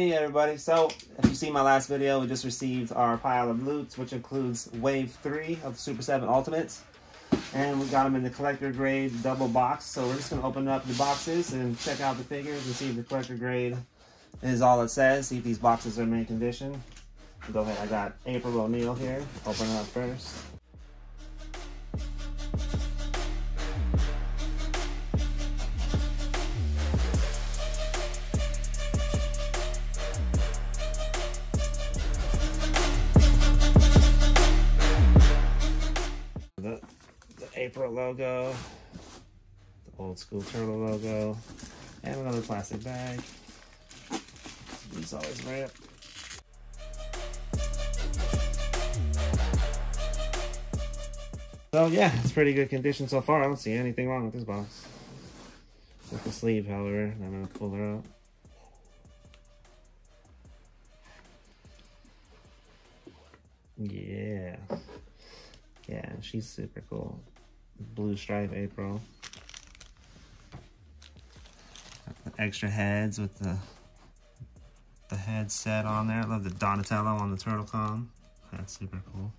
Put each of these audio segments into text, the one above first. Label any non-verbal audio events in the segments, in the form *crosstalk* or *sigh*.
Hey everybody, so if you see my last video, we just received our pile of loots, which includes Wave 3 of Super 7 Ultimates. And we got them in the collector grade double box, so we're just going to open up the boxes and check out the figures and see if the collector grade is all it says, see if these boxes are in mint condition. Go ahead, I got April O'Neil here, open it up first. Logo, the old school turtle logo, and another plastic bag. These always rip. So yeah, it's pretty good condition so far. I don't see anything wrong with this box. With the sleeve, however, I'm gonna pull her out. Yeah. Yeah, she's super cool blue stripe April. Extra heads with the the head set on there. I love the Donatello on the turtle com. That's super cool.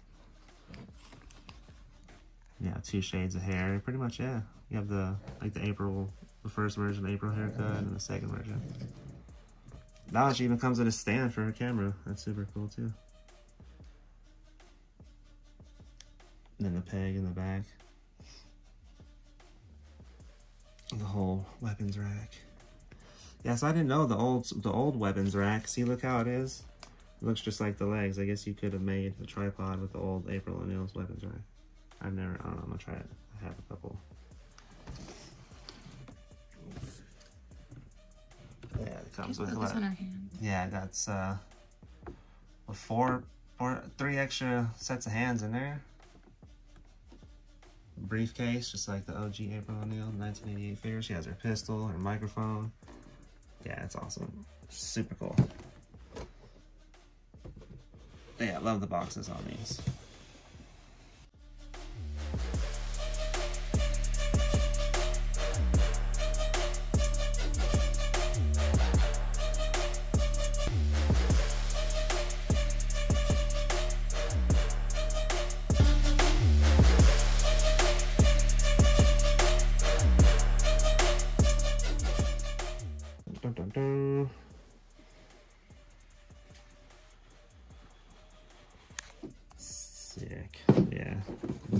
Yeah, two shades of hair. Pretty much, yeah. You have the like the April, the first version April haircut and the second version. Now she even comes with a stand for her camera. That's super cool too. And then the peg in the back the whole weapons rack. Yeah, so I didn't know the old the old weapons rack. See, look how it is. It looks just like the legs. I guess you could have made a tripod with the old April O'Neil's weapons rack. I've never, I don't know, I'm gonna try it. I have a couple. Yeah, it comes with what? On our hand. Yeah, that's uh, four, four, three extra sets of hands in there briefcase, just like the OG April O'Neil 1988 figure. She has her pistol, her microphone. Yeah, it's awesome. Super cool. Yeah, love the boxes on these.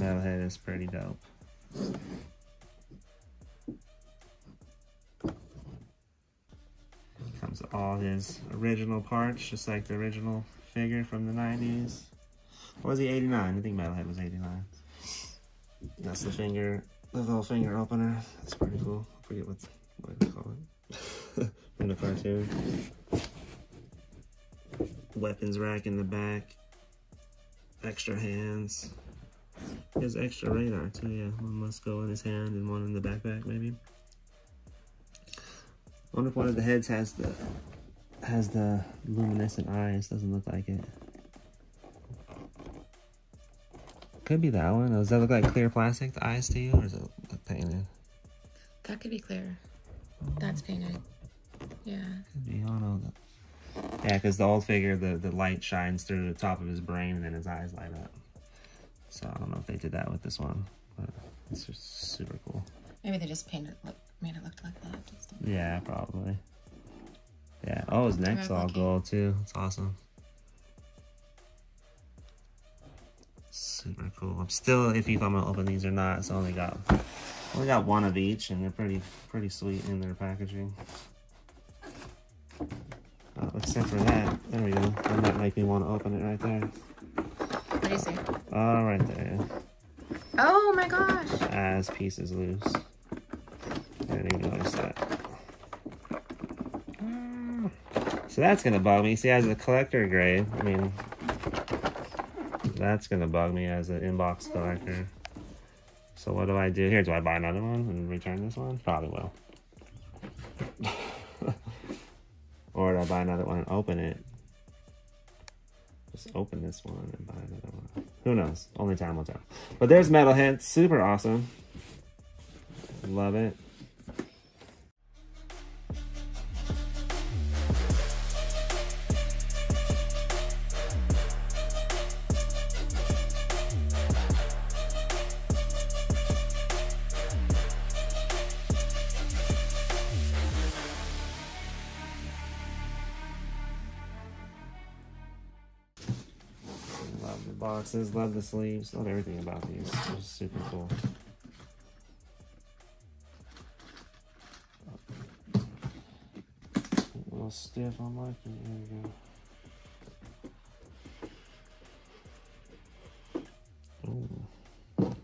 Metalhead is pretty dope. Comes all his original parts, just like the original figure from the 90s. Or was he 89? I think Metalhead was 89. That's the finger, the little finger opener. That's pretty cool. I forget what, what they call it. *laughs* from the cartoon. Weapons rack in the back extra hands. He has extra radar too, yeah. One must go in his hand and one in the backpack maybe. I wonder if one of the heads has the has the luminescent eyes. Doesn't look like it. Could be that one. Does that look like clear plastic, the eyes to you, or is it painted? That could be clear. That's painted. Yeah. Could be. I don't know. Yeah, because the old figure, the, the light shines through the top of his brain and then his eyes light up. So I don't know if they did that with this one, but it's just super cool. Maybe they just painted look made it look like that. Yeah, probably. Yeah. Oh, his neck's all gold too. It's awesome. Super cool. I'm still iffy if I'm gonna open these or not. It's only got only got one of each, and they're pretty pretty sweet in their packaging. Uh, except for that. There we go. That might make me want to open it right there. What see? Oh, right there. Oh my gosh. As pieces loose. I didn't even notice that. So that's going to bug me. See, as a collector grade, I mean, that's going to bug me as an inbox collector. So what do I do here? Do I buy another one and return this one? Probably will. *laughs* Or do I buy another one and open it? Open this one and buy another one. Who knows? Only time will tell. But there's metal Metalhead. Super awesome. Love it. Boxes. Love the sleeves. Love everything about these. They're super cool. A little stiff on my feet. There we go. Ooh.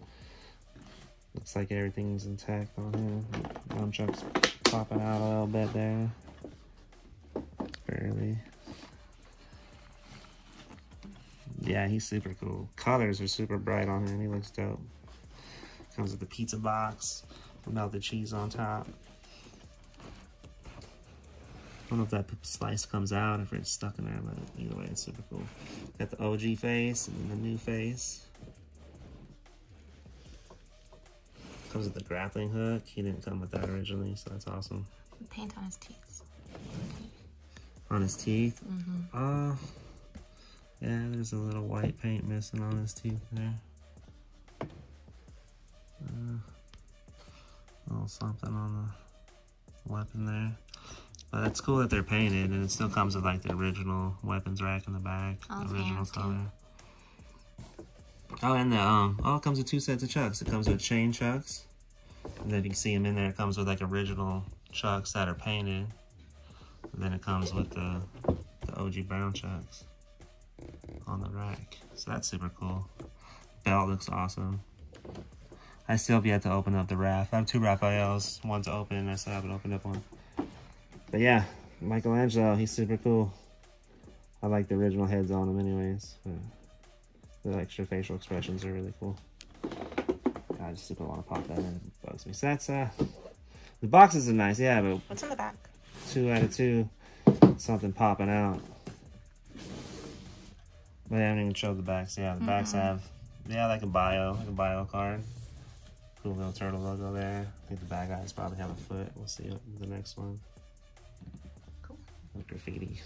Looks like everything's intact on him. Nunchuck's popping out a little bit there. Yeah, he's super cool. Colors are super bright on him. He looks dope. Comes with the pizza box. Melted cheese on top. I don't know if that slice comes out, if it's stuck in there, but either way, it's super cool. Got the OG face and then the new face. Comes with the grappling hook. He didn't come with that originally, so that's awesome. Paint on his teeth. On his teeth? Mm-hmm. Uh, yeah, there's a little white paint missing on his teeth there. Uh, a little something on the weapon there. But it's cool that they're painted, and it still comes with like the original weapons rack in the back, Oh, the original hands, too. color. Oh, and the um, oh, it comes with two sets of chucks. It comes with chain chucks, and then you can see them in there. It comes with like original chucks that are painted. And then it comes with the the OG brown chucks on the rack. So that's super cool. Belt looks awesome. I still have yet to open up the Raph. I have two Raphaels, one to open, and I still haven't opened up one. But yeah, Michelangelo, he's super cool. I like the original heads on him anyways. But the extra facial expressions are really cool. I just super want to pop that in. It bugs me. So that's, uh, the boxes are nice, yeah, but What's in the back? two out of two, something popping out. I haven't even showed the backs. Yeah, the backs have, yeah, like a bio, like a bio card. Cool little turtle logo there. I think the bad guys probably have a foot. We'll see the next one. Cool. Graffiti.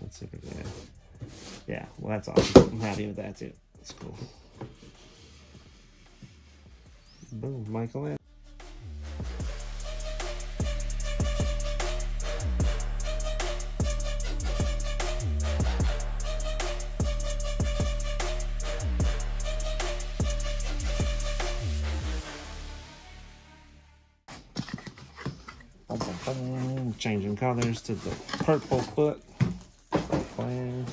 That's super good. Yeah, well, that's awesome. I'm happy with that too. It's cool. Boom, Michael. Changing colors to the purple foot. Plan.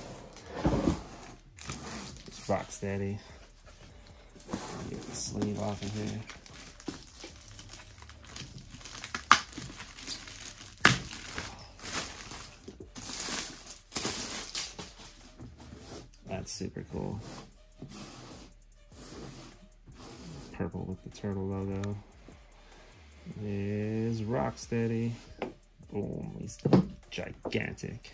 It's Rocksteady. Get the sleeve off of here. That's super cool. Purple with the turtle logo is Rocksteady. Boom, he's gigantic.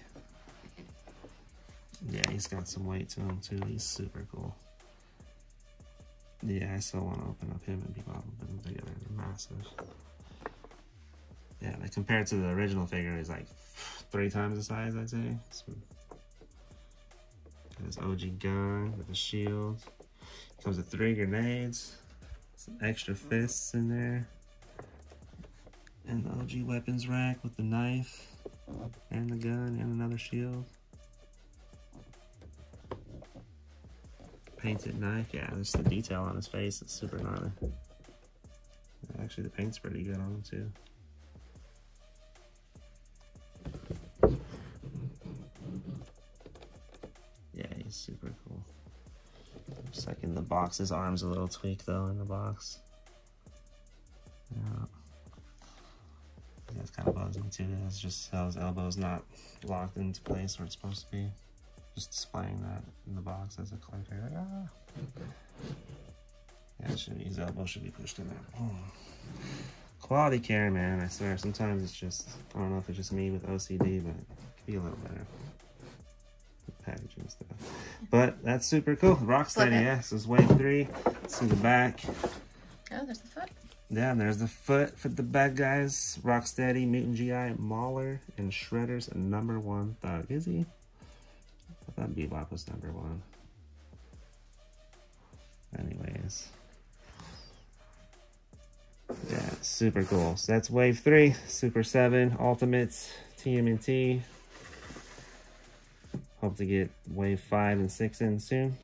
Yeah, he's got some weight to him too. He's super cool. Yeah, I still want to open up him and be put them together. They're massive. Yeah, like compared to the original figure, he's like three times the size, I'd say. So, his OG gun with a shield. Comes with three grenades, some extra fists in there. And the OG weapons rack with the knife and the gun and another shield. Painted knife, yeah, just the detail on his face is super gnarly. Actually, the paint's pretty good on him too. Yeah, he's super cool. Just like in the box, his arm's a little tweaked though in the box. That's kind of bugs me too. Just how his elbow's not locked into place where it's supposed to be. Just displaying that in the box as a collector. Like, ah. Yeah, should, his elbow should be pushed in there. Oh. Quality care, man. I swear. Sometimes it's just, I don't know if it's just me with OCD, but it could be a little better. With packaging stuff. But that's super cool. Rocksteady, Flip it. yeah. This is wave three. Let's See the back. Oh, there's. Yeah, and there's the foot for the bad guys. Rocksteady, Mutant GI, Mauler, and Shredder's number one thug. Is he? I thought Bebop was number one. Anyways. Yeah, super cool. So that's wave three, Super 7, Ultimates, TMNT. Hope to get wave five and six in soon.